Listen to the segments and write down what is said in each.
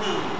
two.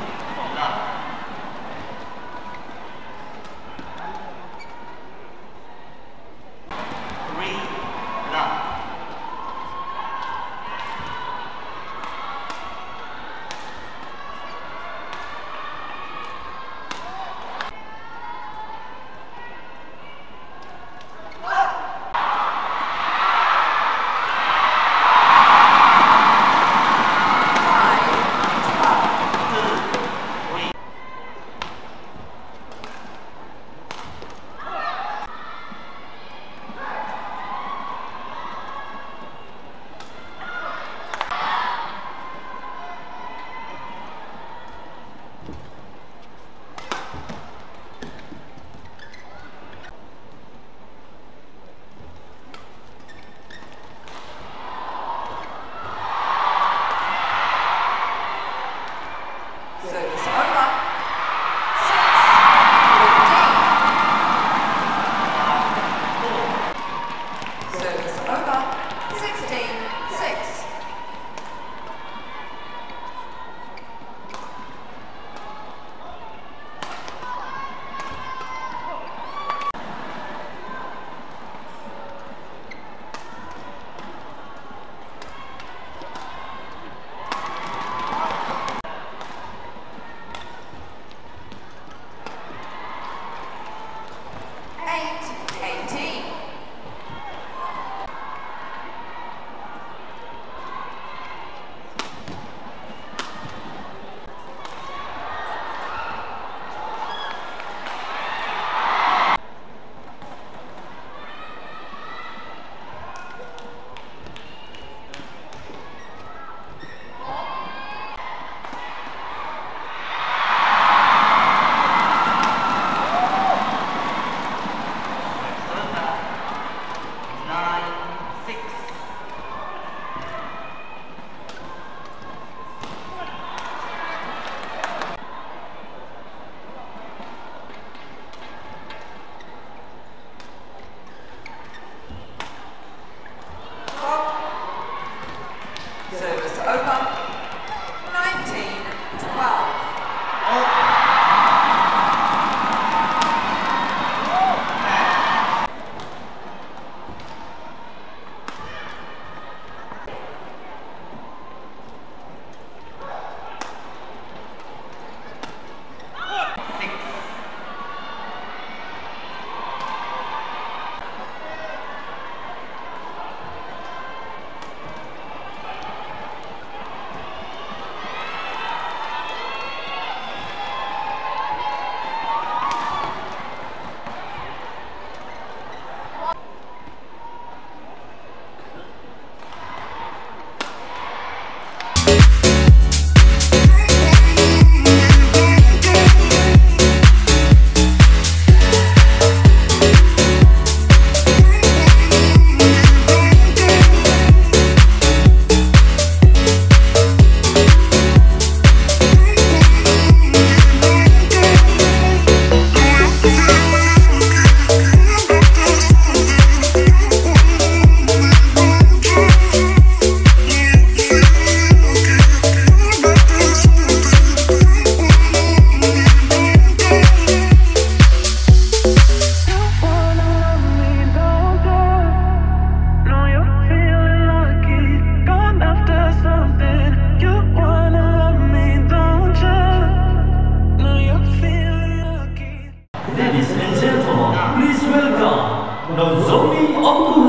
Nozomi